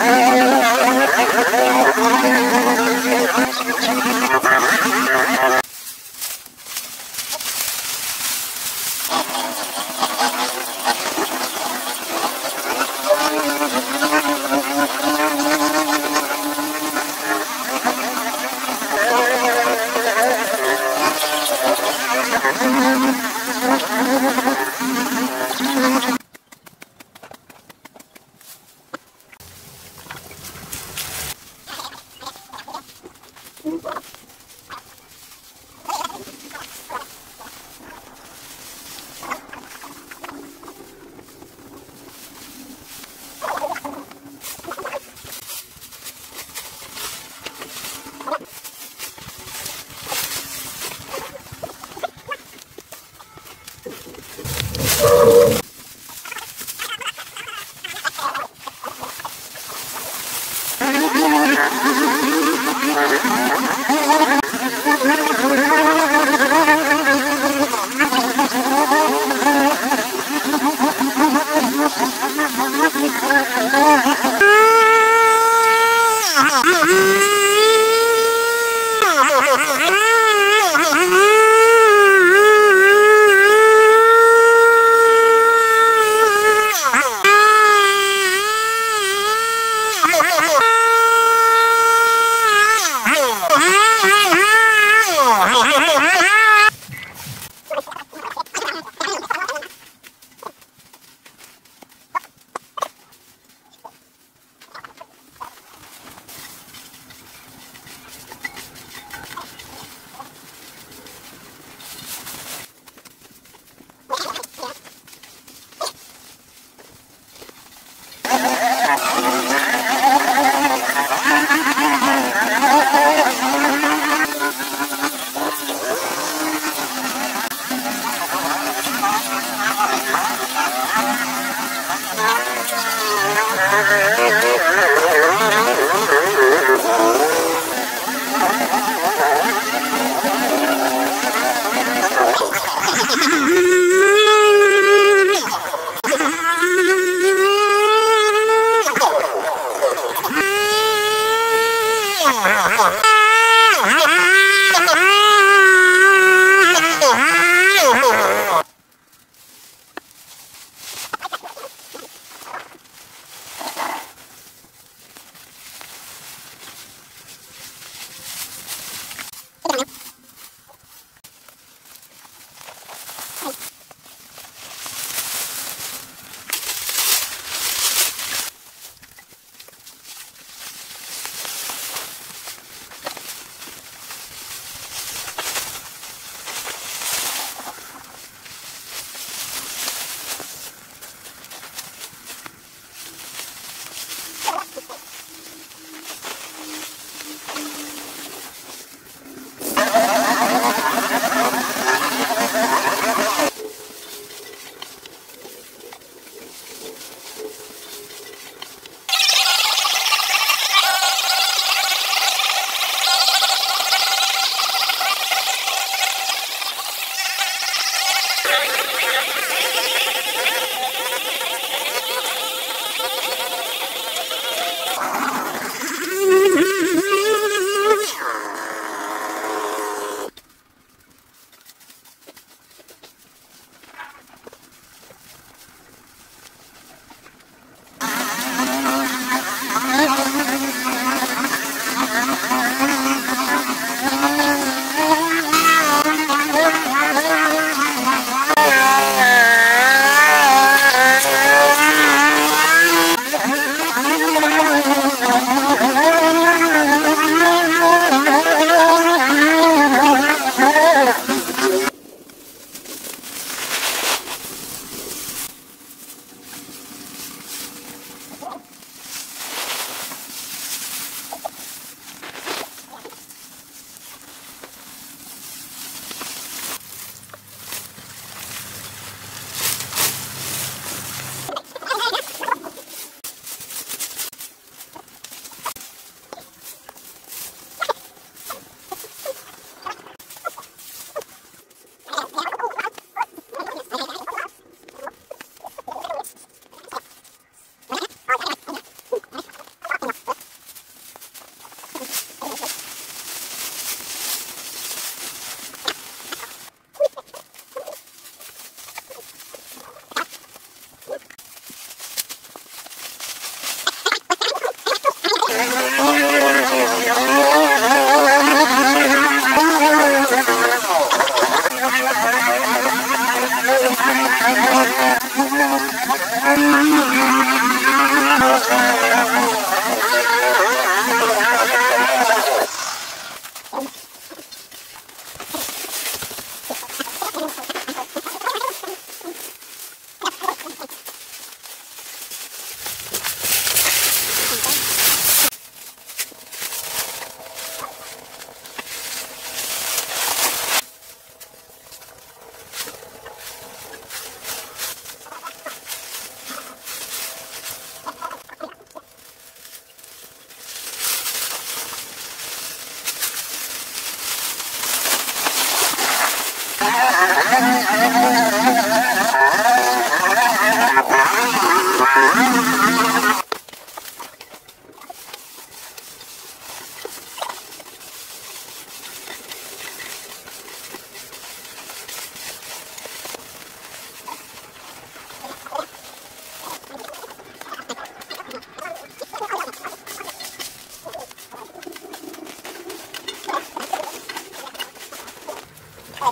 Oh, my God.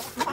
Oh.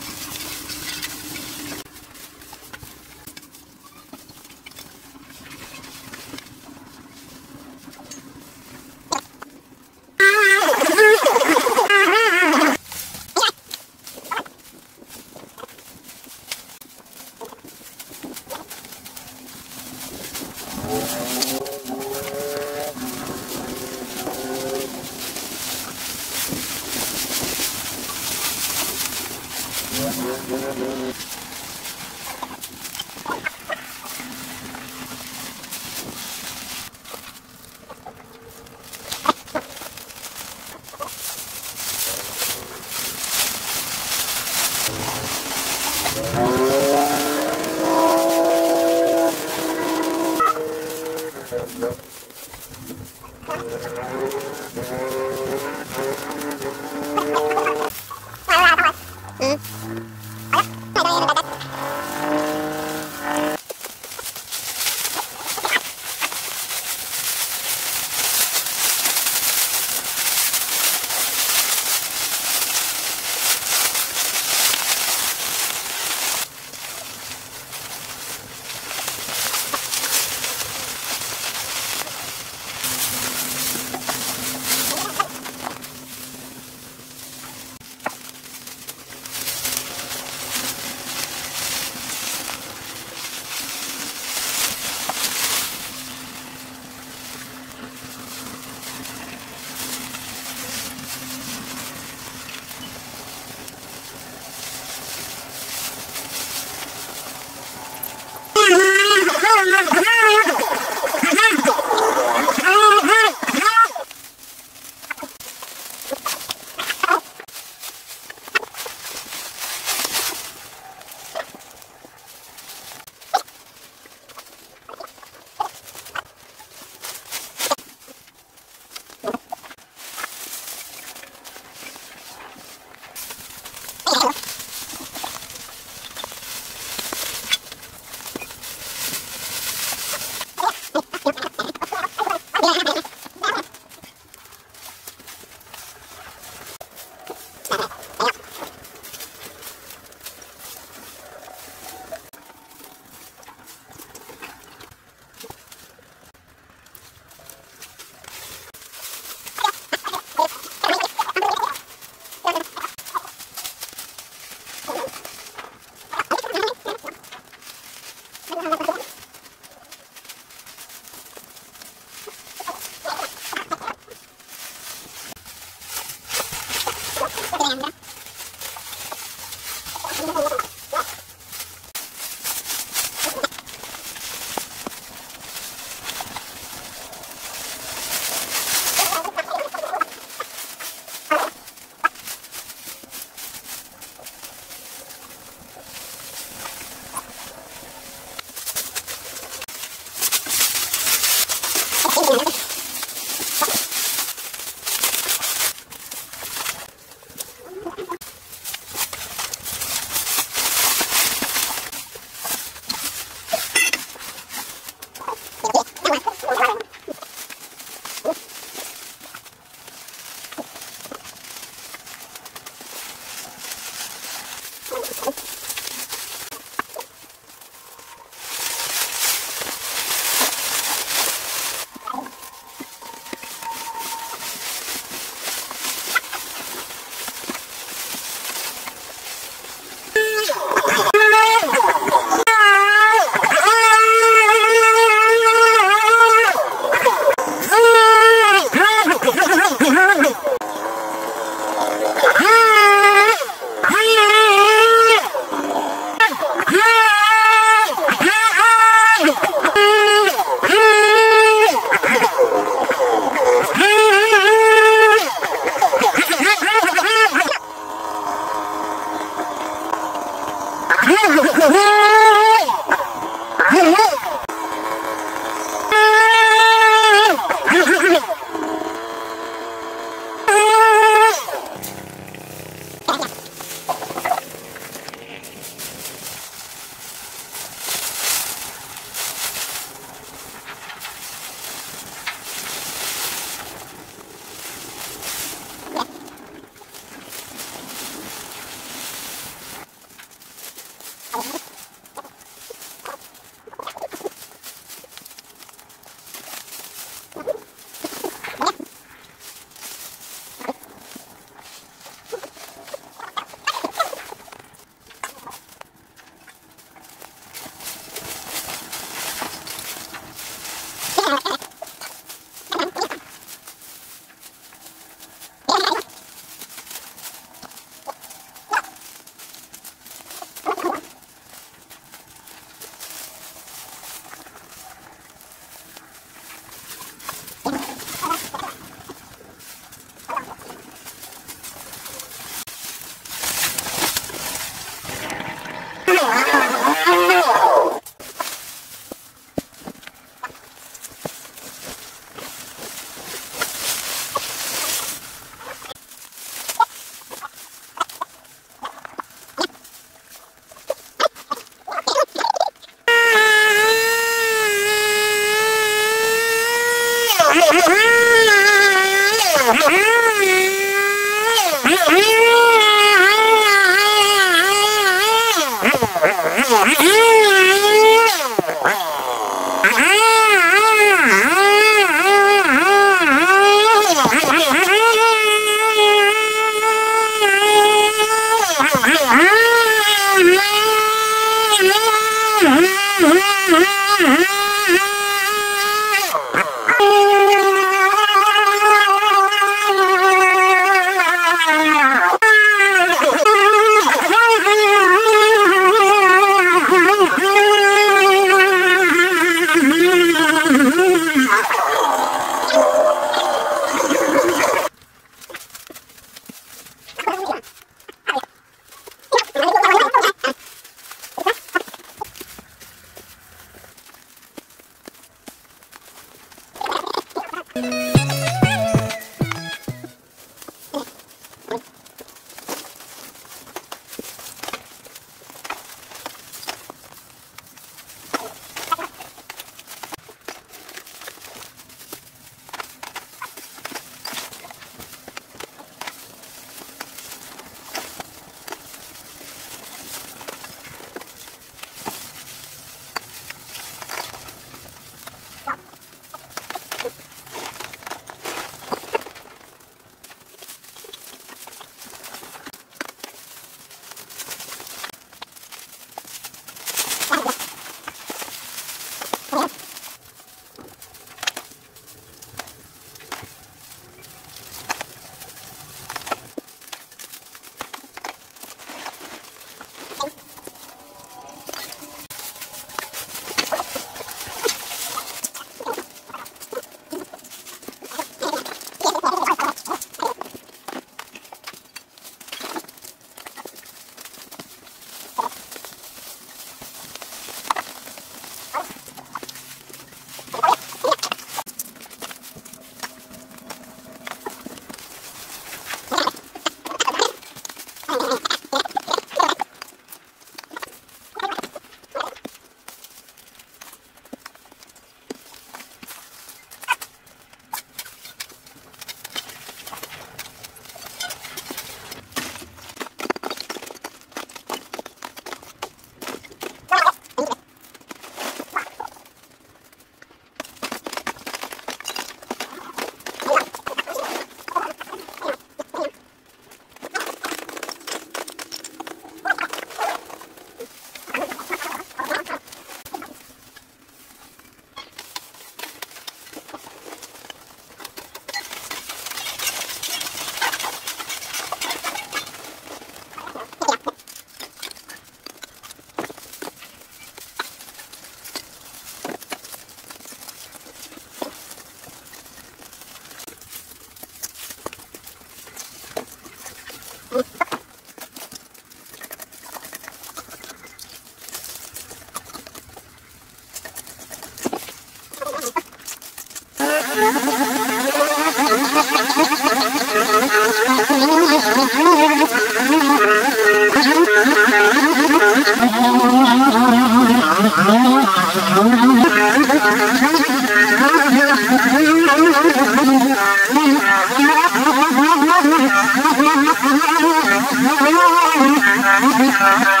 Yeah.